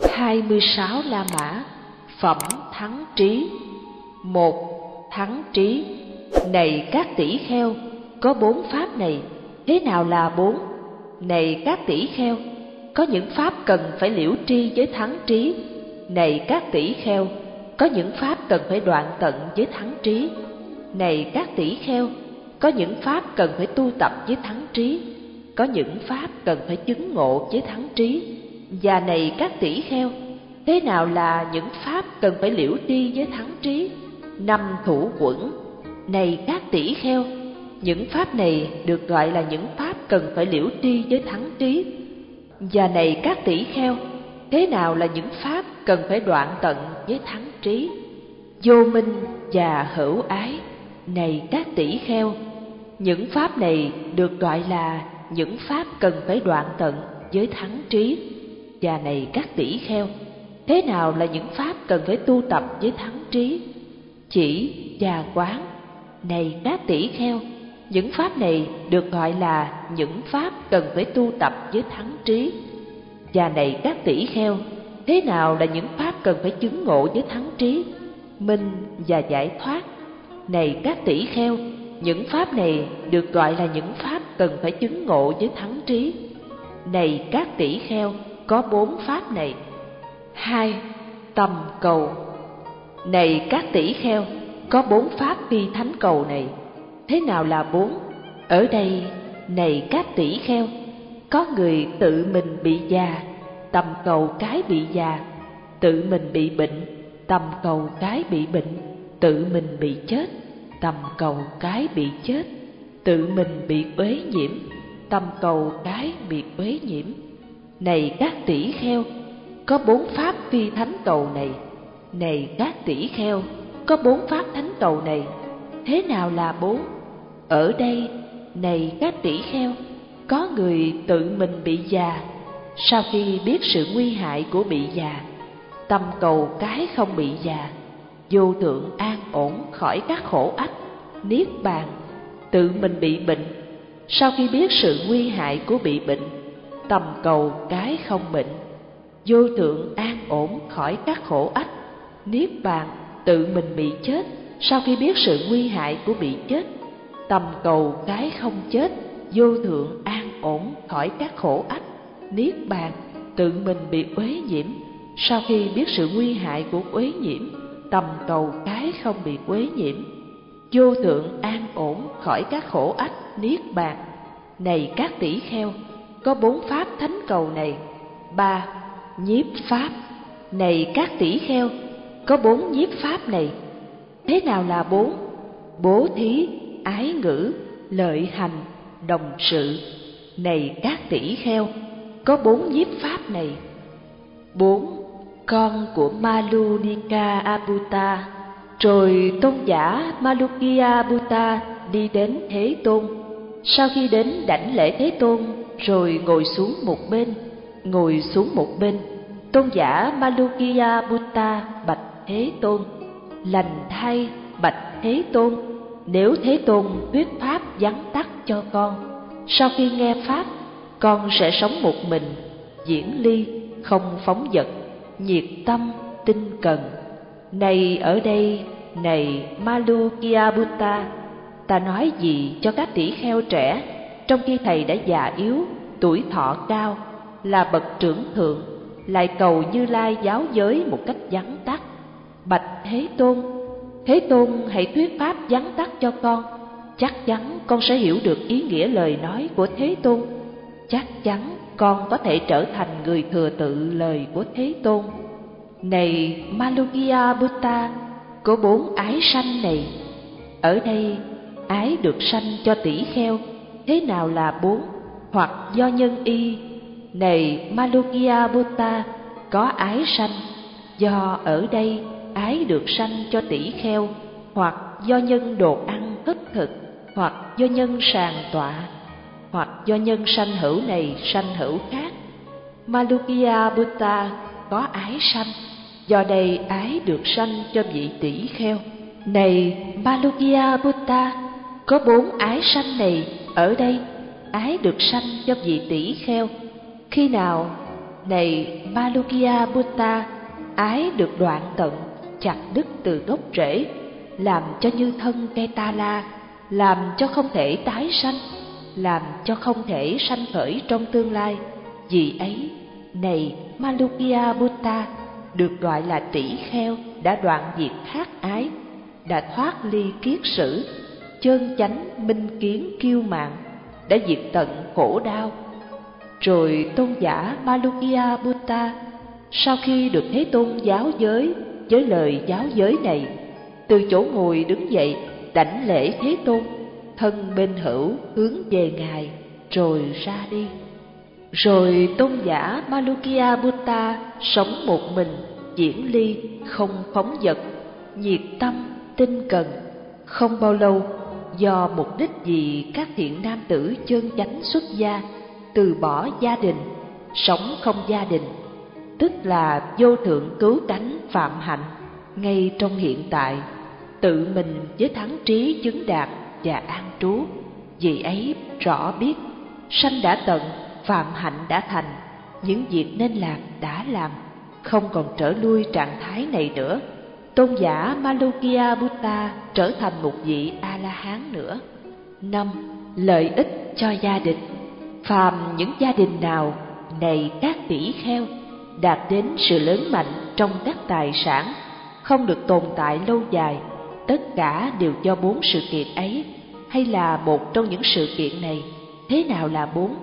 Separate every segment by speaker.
Speaker 1: 26 La Mã Phẩm Thắng Trí một Thắng Trí Này các tỷ kheo, có bốn pháp này, thế nào là bốn? Này các tỷ kheo, có những pháp cần phải liễu tri với thắng trí. Này các tỷ kheo, có những pháp cần phải đoạn tận với thắng trí. Này các tỷ kheo, có những pháp cần phải tu tập với thắng trí. Có những pháp cần phải chứng ngộ với thắng trí và này các tỷ kheo, thế nào là những pháp cần phải liễu tri với thắng trí? Năm thủ quẩn. Này các tỷ kheo, những pháp này được gọi là những pháp cần phải liễu tri với thắng trí. Và này các tỷ kheo, thế nào là những pháp cần phải đoạn tận với thắng trí? Vô minh và hữu ái. Này các tỷ kheo, những pháp này được gọi là những pháp cần phải đoạn tận với thắng trí và này các tỷ kheo, thế nào là những pháp cần phải tu tập với thắng trí? Chỉ và quán. Này các tỷ kheo, những pháp này được gọi là những pháp cần phải tu tập với thắng trí. Và này các tỷ kheo, thế nào là những pháp cần phải chứng ngộ với thắng trí, minh và giải thoát? Này các tỷ kheo, những pháp này được gọi là những pháp cần phải chứng ngộ với thắng trí. Này các tỷ kheo, có bốn pháp này. Hai, tầm cầu. Này các tỷ kheo, có bốn pháp phi thánh cầu này. Thế nào là bốn? Ở đây, này các tỷ kheo, có người tự mình bị già, tầm cầu cái bị già, tự mình bị bệnh, tầm cầu cái bị bệnh, tự mình bị chết, tầm cầu cái bị chết, tự mình bị uế nhiễm, tầm cầu cái bị uế nhiễm này các tỷ kheo, có bốn pháp phi thánh cầu này. Này các tỷ kheo, có bốn pháp thánh cầu này. Thế nào là bốn? Ở đây, này các tỷ kheo, có người tự mình bị già. Sau khi biết sự nguy hại của bị già, tâm cầu cái không bị già, vô thượng an ổn khỏi các khổ ách, niết bàn, tự mình bị bệnh. Sau khi biết sự nguy hại của bị bệnh, tầm cầu cái không bệnh vô thượng an ổn khỏi các khổ ách. Niết bàn, tự mình bị chết, sau khi biết sự nguy hại của bị chết. Tầm cầu cái không chết, vô thượng an ổn khỏi các khổ ách. Niết bàn, tự mình bị uế nhiễm, sau khi biết sự nguy hại của uế nhiễm, tầm cầu cái không bị uế nhiễm. Vô thượng an ổn khỏi các khổ ách, niết bàn. Này các tỷ kheo có bốn pháp thánh cầu này. Ba, nhiếp pháp. Này các tỷ kheo, có bốn nhiếp pháp này. Thế nào là bốn? Bố thí, ái ngữ, lợi hành, đồng sự. Này các tỷ kheo, có bốn nhiếp pháp này. Bốn, con của Malunika Abuta. Rồi tôn giả Malukia abuta đi đến Thế Tôn. Sau khi đến đảnh lễ Thế Tôn rồi ngồi xuống một bên, ngồi xuống một bên. Tôn giả Malukia Buddha bạch Thế Tôn, lành thay bạch Thế Tôn, nếu Thế Tôn thuyết pháp vắn tắt cho con, sau khi nghe pháp, con sẽ sống một mình, diễn ly, không phóng dật, nhiệt tâm, tinh cần. Này ở đây, này Malukia Buddha, ta nói gì cho các tỷ kheo trẻ trong khi thầy đã già yếu, tuổi thọ cao, là bậc trưởng thượng, lại cầu Như Lai giáo giới một cách vắn tắt. Bạch Thế Tôn, Thế Tôn hãy thuyết pháp vắn tắt cho con, chắc chắn con sẽ hiểu được ý nghĩa lời nói của Thế Tôn. Chắc chắn con có thể trở thành người thừa tự lời của Thế Tôn. Này Malukia Buddha, có bốn ái sanh này. Ở đây, ái được sanh cho tỷ kheo thế nào là bốn? Hoặc do nhân y, này Malukia Buddha, có ái sanh. Do ở đây, ái được sanh cho tỷ kheo. Hoặc do nhân đồ ăn thức thực. Hoặc do nhân sàng tọa. Hoặc do nhân sanh hữu này, sanh hữu khác. Malukia Buddha, có ái sanh. Do đây ái được sanh cho vị tỷ kheo. Này Malukia Buddha, có bốn ái sanh này ở đây ái được sanh cho vị tỷ kheo khi nào này Malukya Buddha, ái được đoạn tận, chặt đứt từ gốc rễ, làm cho như thân cây ta la, làm cho không thể tái sanh, làm cho không thể sanh khởi trong tương lai. Vì ấy, này Malukya Buddha, được gọi là tỷ kheo, đã đoạn diệt khát ái, đã thoát ly kiết sử, chân chánh minh kiến kiêu mạng, đã diệt tận khổ đau. Rồi tôn giả Malukya Buddha sau khi được Thế Tôn giáo giới với lời giáo giới này, từ chỗ ngồi đứng dậy đảnh lễ Thế Tôn, thân bên hữu hướng về Ngài, rồi ra đi. Rồi tôn giả Malukya Buddha sống một mình, diễn ly, không phóng vật, nhiệt tâm, tinh cần. Không bao lâu, do mục đích gì các thiện nam tử chân chánh xuất gia, từ bỏ gia đình, sống không gia đình, tức là vô thượng cứu cánh phạm hạnh ngay trong hiện tại, tự mình với thắng trí chứng đạt và an trú. Vì ấy rõ biết, sanh đã tận, phạm hạnh đã thành, những việc nên làm đã làm, không còn trở lui trạng thái này nữa. Tôn giả Malukya Buddha trở thành một vị A-la-hán nữa. năm Lợi ích cho gia đình Phàm những gia đình nào, này các tỷ kheo, đạt đến sự lớn mạnh trong các tài sản, không được tồn tại lâu dài, tất cả đều do bốn sự kiện ấy, hay là một trong những sự kiện này, thế nào là bốn?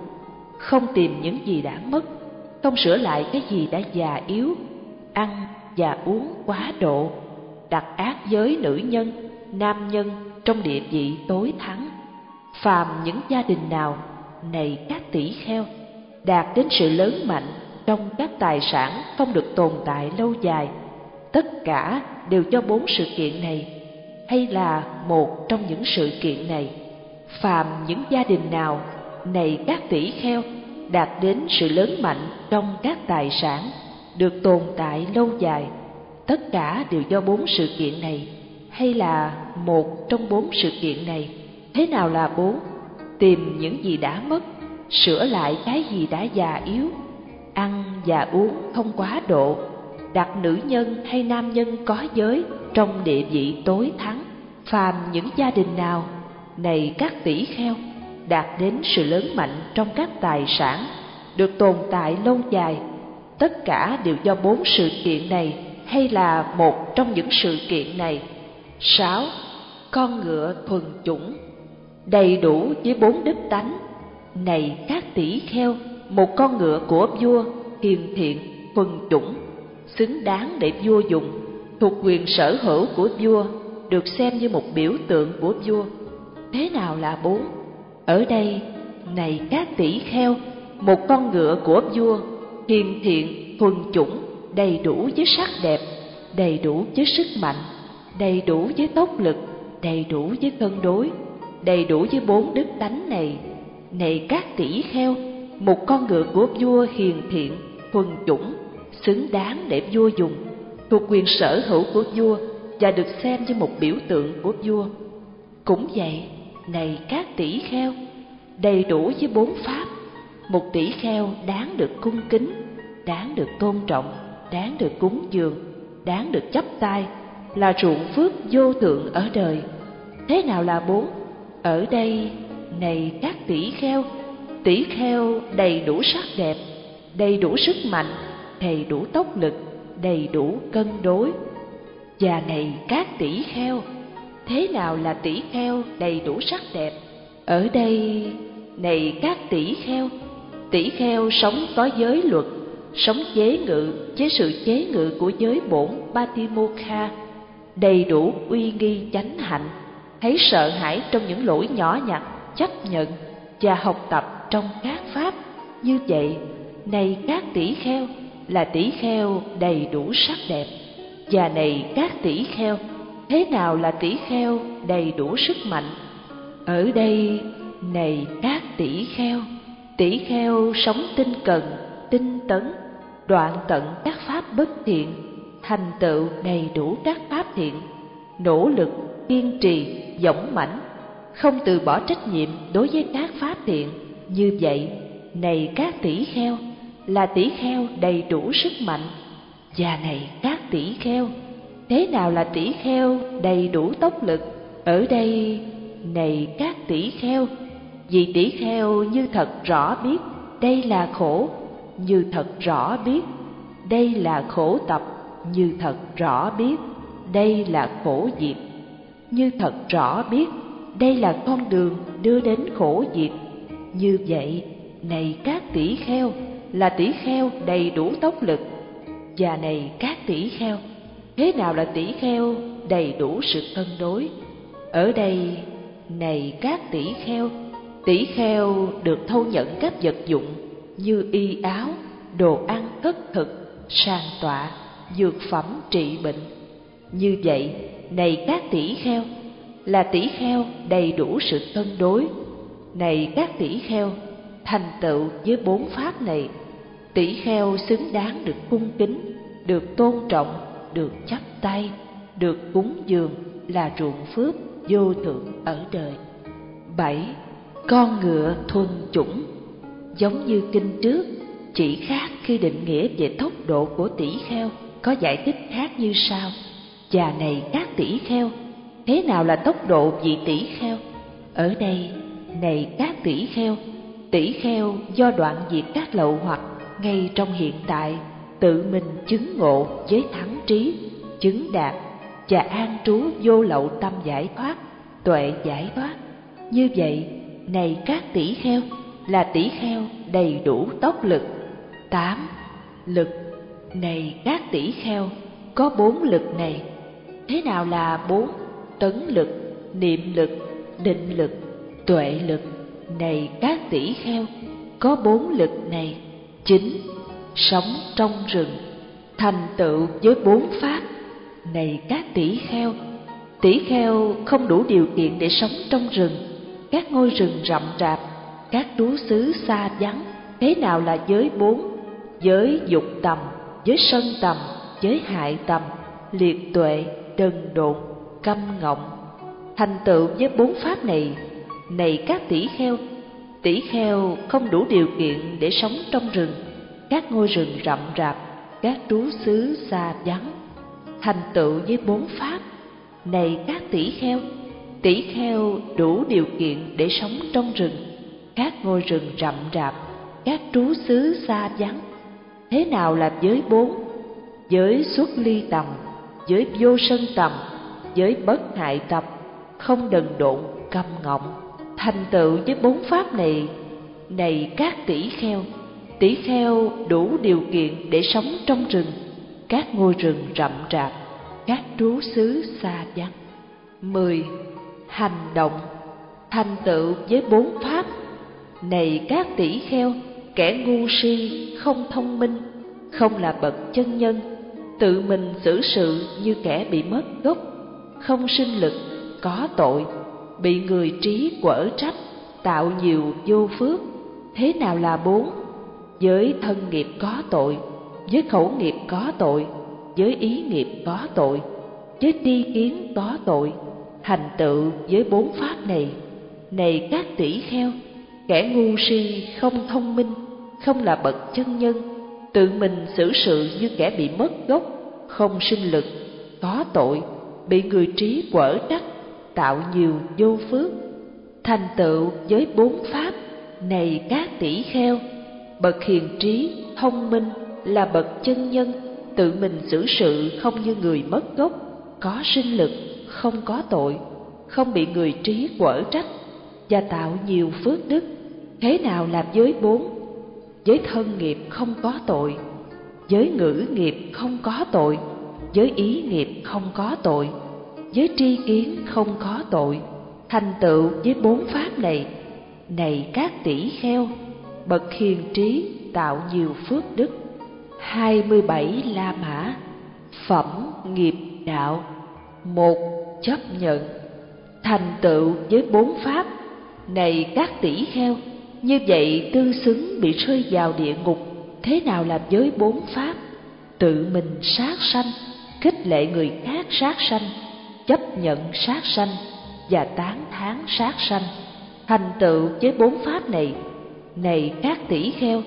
Speaker 1: Không tìm những gì đã mất, không sửa lại cái gì đã già yếu, ăn và uống quá độ, đặt ác giới nữ nhân, nam nhân trong địa vị tối thắng. Phàm những gia đình nào, này các tỷ kheo, đạt đến sự lớn mạnh trong các tài sản không được tồn tại lâu dài, tất cả đều do bốn sự kiện này, hay là một trong những sự kiện này. Phàm những gia đình nào, này các tỷ kheo, đạt đến sự lớn mạnh trong các tài sản, được tồn tại lâu dài, tất cả đều do bốn sự kiện này, hay là một trong bốn sự kiện này. Thế nào là bốn? Tìm những gì đã mất, sửa lại cái gì đã già yếu, ăn và uống không quá độ, đặt nữ nhân hay nam nhân có giới trong địa vị tối thắng, phàm những gia đình nào, này các tỷ kheo, đạt đến sự lớn mạnh trong các tài sản, được tồn tại lâu dài, tất cả đều do bốn sự kiện này hay là một trong những sự kiện này. sáu Con ngựa thuần chủng đầy đủ với bốn đức tánh. Này các tỷ kheo, một con ngựa của vua hiền thiện, thuần chủng, xứng đáng để vua dùng, thuộc quyền sở hữu của vua, được xem như một biểu tượng của vua. Thế nào là bốn? Ở đây, này các tỷ kheo, một con ngựa của vua, hiền thiện, thuần chủng, đầy đủ với sắc đẹp, đầy đủ với sức mạnh, đầy đủ với tốc lực, đầy đủ với cân đối, đầy đủ với bốn đức tánh này. Này các tỷ kheo, một con ngựa của vua hiền thiện, thuần chủng, xứng đáng để vua dùng, thuộc quyền sở hữu của vua và được xem như một biểu tượng của vua. Cũng vậy, này các tỷ kheo, đầy đủ với bốn pháp, một tỷ kheo đáng được cung kính, đáng được tôn trọng, đáng được cúng dường, đáng được chấp tay, là ruộng phước vô thượng ở đời. Thế nào là bốn? Ở đây, này các tỷ kheo, tỷ kheo đầy đủ sắc đẹp, đầy đủ sức mạnh, đầy đủ tốc lực, đầy đủ cân đối. Và này các tỷ kheo, thế nào là tỷ kheo đầy đủ sắc đẹp? Ở đây, này các tỷ kheo, tỷ kheo sống có giới luật, sống chế ngự chế sự chế ngự của giới bổn Batimokha, đầy đủ uy nghi chánh hạnh, thấy sợ hãi trong những lỗi nhỏ nhặt, chấp nhận và học tập trong các pháp. Như vậy, này các tỷ kheo, là tỷ kheo đầy đủ sắc đẹp. Và này các tỷ kheo, thế nào là tỷ kheo đầy đủ sức mạnh? Ở đây, này các tỷ kheo, tỷ kheo sống tinh cần, tinh tấn, đoạn tận các pháp bất thiện, thành tựu đầy đủ các pháp thiện, nỗ lực, kiên trì, dũng mãnh, không từ bỏ trách nhiệm đối với các pháp thiện. Như vậy, này các tỷ kheo, là tỷ kheo đầy đủ sức mạnh và này các tỷ kheo thế nào là tỷ kheo đầy đủ tốc lực ở đây này các tỷ kheo vì tỷ kheo như thật rõ biết, đây là khổ. Như thật rõ biết, đây là khổ tập. Như thật rõ biết, đây là khổ diệt. Như thật rõ biết, đây là con đường đưa đến khổ diệt. Như vậy, này các tỷ kheo, là tỷ kheo đầy đủ tốc lực. Và này các tỷ kheo, thế nào là tỷ kheo đầy đủ sự cân đối? Ở đây, này các tỷ kheo tỷ kheo được thâu nhận các vật dụng như y áo, đồ ăn cất thực, sàn tọa, dược phẩm trị bệnh. Như vậy, này các tỷ kheo, là tỷ kheo đầy đủ sự cân đối. Này các tỷ kheo, thành tựu với bốn pháp này tỷ kheo xứng đáng được cung kính, được tôn trọng, được chắp tay, được cúng dường là ruộng phước vô thượng ở đời. Bảy con ngựa thuần chủng, giống như kinh trước, chỉ khác khi định nghĩa về tốc độ của tỷ kheo. Có giải thích khác như sau. Già này các tỷ kheo, thế nào là tốc độ vị tỷ kheo? Ở đây, này các tỷ kheo tỷ kheo do đoạn diệt các lậu hoặc ngay trong hiện tại, tự mình chứng ngộ với thắng trí, chứng đạt và an trú vô lậu tâm giải thoát, tuệ giải thoát. Như vậy này các tỷ kheo, là tỷ kheo đầy đủ tốc lực. Tám lực này các tỷ kheo, có bốn lực này. Thế nào là bốn? Tấn lực, niệm lực, định lực, tuệ lực này các tỷ kheo, có bốn lực này. Chính sống trong rừng, thành tựu với bốn pháp này các tỷ kheo. Tỷ kheo không đủ điều kiện để sống trong rừng các ngôi rừng rậm rạp, các trú xứ xa vắng, thế nào là giới bốn, giới dục tầm, giới sân tầm, giới hại tầm, liệt tuệ đần độn câm ngọng. Thành tựu với bốn pháp này này các tỷ kheo tỷ kheo không đủ điều kiện để sống trong rừng, các ngôi rừng rậm rạp, các trú xứ xa vắng. Thành tựu với bốn pháp, này các tỷ kheo tỷ kheo đủ điều kiện để sống trong rừng, các ngôi rừng rậm rạp, các trú xứ xa vắng. Thế nào là giới bốn? Giới xuất ly tầm, giới vô sân tầm, giới bất hại tập, không đần độn cầm ngọng. Thành tựu với bốn pháp này này các tỷ kheo tỷ kheo đủ điều kiện để sống trong rừng, các ngôi rừng rậm rạp, các trú xứ xa vắng. Mười hành động, thành tựu với bốn pháp. Này các tỷ kheo, kẻ ngu si không thông minh, không là bậc chân nhân, tự mình xử sự như kẻ bị mất gốc, không sinh lực, có tội, bị người trí quở trách, tạo nhiều vô phước. Thế nào là bốn? Với thân nghiệp có tội, với khẩu nghiệp có tội, với ý nghiệp có tội, với tri kiến có tội hành tựu với bốn pháp này. Này các tỷ kheo, kẻ ngu si không thông minh, không là bậc chân nhân, tự mình xử sự như kẻ bị mất gốc, không sinh lực, có tội, bị người trí quở trách, tạo nhiều vô phước. Thành tựu với bốn pháp, này các tỷ kheo, bậc hiền trí, thông minh, là bậc chân nhân, tự mình xử sự không như người mất gốc, có sinh lực không có tội, không bị người trí quở trách và tạo nhiều phước đức. Thế nào làm giới bốn? Giới thân nghiệp không có tội, giới ngữ nghiệp không có tội, giới ý nghiệp không có tội, giới tri kiến không có tội. Thành tựu với bốn pháp này này các tỷ kheo, bậc hiền trí tạo nhiều phước đức. Hai mươi bảy la mã, phẩm nghiệp đạo. Một chấp nhận, thành tựu với bốn pháp này các tỷ kheo. Như vậy tương xứng bị rơi vào địa ngục, thế nào làm giới bốn pháp? Tự mình sát sanh, khích lệ người khác sát sanh, chấp nhận sát sanh và tán thán sát sanh. Thành tựu với bốn pháp này này các tỷ kheo,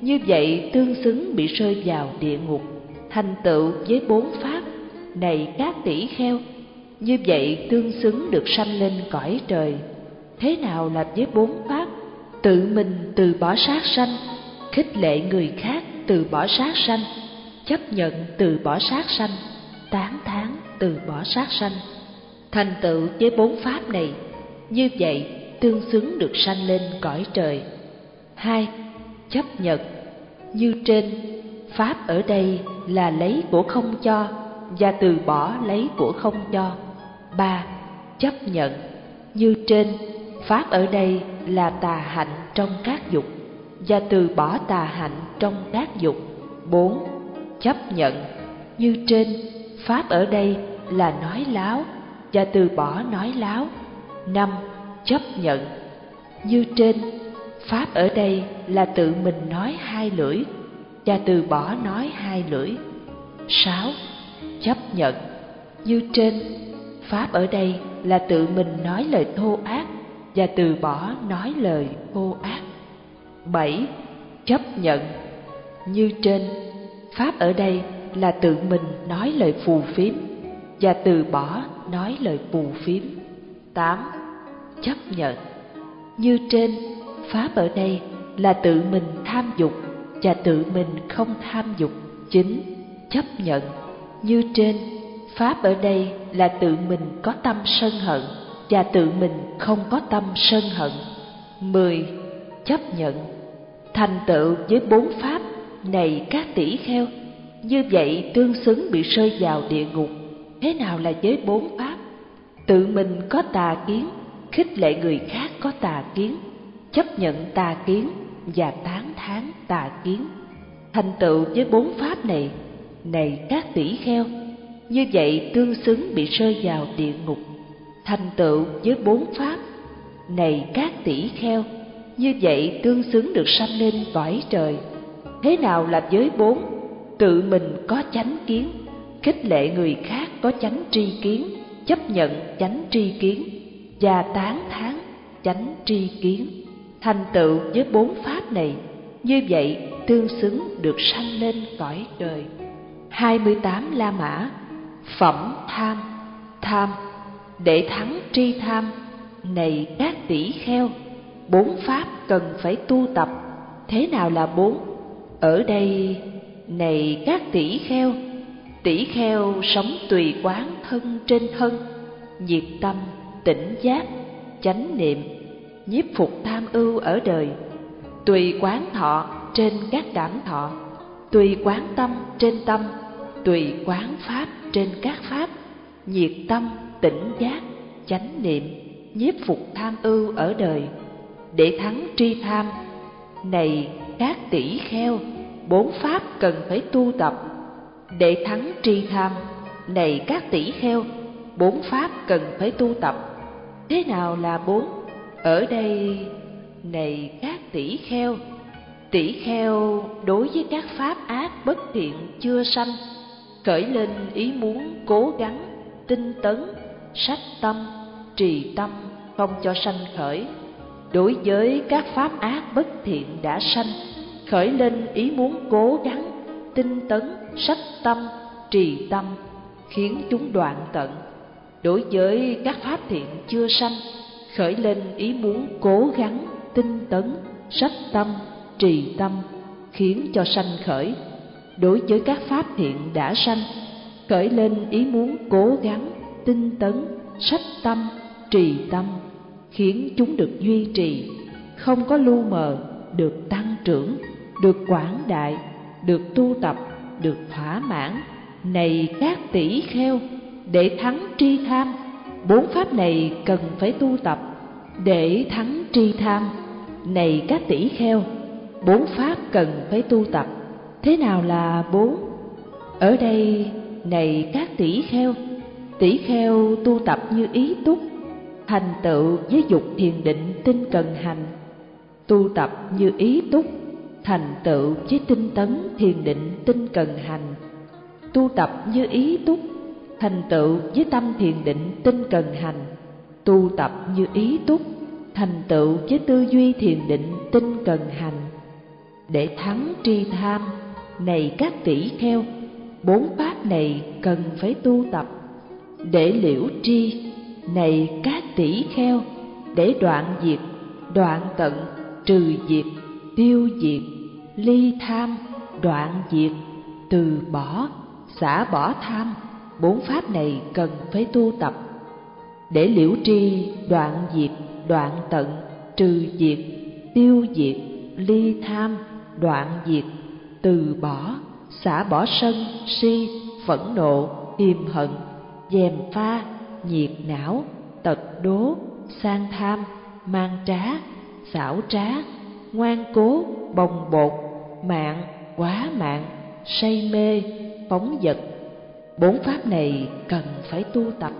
Speaker 1: như vậy tương xứng bị rơi vào địa ngục. Thành tựu với bốn pháp này các tỷ kheo như vậy tương xứng được sanh lên cõi trời. Thế nào là với bốn pháp? Tự mình từ bỏ sát sanh, khích lệ người khác từ bỏ sát sanh, chấp nhận từ bỏ sát sanh, tán thán từ bỏ sát sanh. Thành tựu với bốn pháp này, như vậy tương xứng được sanh lên cõi trời. Hai, chấp nhận. Như trên, pháp ở đây là lấy của không cho và từ bỏ lấy của không cho ba, chấp nhận. Như trên, pháp ở đây là tà hạnh trong các dục, và từ bỏ tà hạnh trong các dục. Bốn, chấp nhận. Như trên, pháp ở đây là nói láo, và từ bỏ nói láo. Năm, chấp nhận. Như trên, pháp ở đây là tự mình nói hai lưỡi, và từ bỏ nói hai lưỡi. Sáu, chấp nhận. Như trên pháp ở đây là tự mình nói lời thô ác và từ bỏ nói lời thô ác. Bảy, chấp nhận. Như trên, pháp ở đây là tự mình nói lời phù phiếm và từ bỏ nói lời phù phiếm. Tám, chấp nhận. Như trên, pháp ở đây là tự mình tham dục và tự mình không tham dục. 9. chấp nhận. Như trên pháp ở đây là tự mình có tâm sân hận và tự mình không có tâm sân hận. Mười, chấp nhận. Thành tựu với bốn pháp, này các tỷ kheo, như vậy tương xứng bị rơi vào địa ngục. Thế nào là với bốn pháp? Tự mình có tà kiến, khích lệ người khác có tà kiến, chấp nhận tà kiến và tán thán tà kiến. Thành tựu với bốn pháp này này các tỷ kheo như vậy tương xứng bị rơi vào địa ngục. Thành tựu với bốn pháp, này các tỷ kheo, như vậy tương xứng được sanh lên cõi trời. Thế nào là giới bốn? Tự mình có chánh kiến, khích lệ người khác có chánh tri kiến, chấp nhận chánh tri kiến, và tán thán chánh tri kiến. Thành tựu với bốn pháp này, như vậy tương xứng được sanh lên cõi trời. 28 La Mã Phẩm tham Tham Để thắng tri tham Này các tỷ kheo Bốn pháp cần phải tu tập Thế nào là bốn? Ở đây Này các tỷ kheo Tỷ kheo sống tùy quán thân trên thân Nhiệt tâm, tỉnh giác, chánh niệm Nhiếp phục tham ưu ở đời Tùy quán thọ trên các cảm thọ Tùy quán tâm trên tâm tùy quán pháp trên các pháp, nhiệt tâm, tỉnh giác, chánh niệm, nhiếp phục tham ưu ở đời. Để thắng tri tham, này các tỷ kheo, bốn pháp cần phải tu tập. Để thắng tri tham, này các tỷ kheo, bốn pháp cần phải tu tập. Thế nào là bốn? Ở đây, này các tỷ kheo tỷ kheo đối với các pháp ác bất thiện chưa sanh khởi lên ý muốn cố gắng, tinh tấn sách tâm, trì tâm, không cho sanh khởi. Đối với các pháp ác bất thiện đã sanh, khởi lên ý muốn cố gắng, tinh tấn sách tâm, trì tâm, khiến chúng đoạn tận. Đối với các pháp thiện chưa sanh, khởi lên ý muốn cố gắng, tinh tấn sách tâm, trì tâm, khiến cho sanh khởi đối với các pháp thiện đã sanh, khởi lên ý muốn cố gắng, tinh tấn sách tâm, trì tâm, khiến chúng được duy trì, không có lu mờ, được tăng trưởng, được quảng đại, được tu tập, được thỏa mãn. Này các tỷ kheo, để thắng tri tham, bốn pháp này cần phải tu tập để thắng tri tham. Này các tỷ kheo, bốn pháp cần phải tu tập thế nào là bốn? Ở đây, này các tỷ kheo tỷ kheo tu tập như ý túc, thành tựu với dục thiền định tinh cần hành. Tu tập như ý túc, thành tựu với tinh tấn thiền định tinh cần hành. Tu tập như ý túc, thành tựu với tâm thiền định tinh cần hành. Tu tập như ý túc, thành tựu với tư duy thiền định tinh cần hành. Để thắng tri tham này các tỷ kheo bốn pháp này cần phải tu tập để liễu tri, này các tỷ kheo để đoạn diệt, đoạn tận, trừ diệt, tiêu diệt, ly tham, đoạn diệt, từ bỏ, xả bỏ tham. Bốn pháp này cần phải tu tập để liễu tri, đoạn diệt, đoạn tận, trừ diệt, tiêu diệt, ly tham, đoạn diệt từ bỏ, xả bỏ sân, si, phẫn nộ hiềm hận, dèm pha, nhiệt não, tật đố, sang tham, mang trá, xảo trá, ngoan cố, bồng bột, mạng, quá mạng, say mê, phóng dật. Bốn pháp này cần phải tu tập.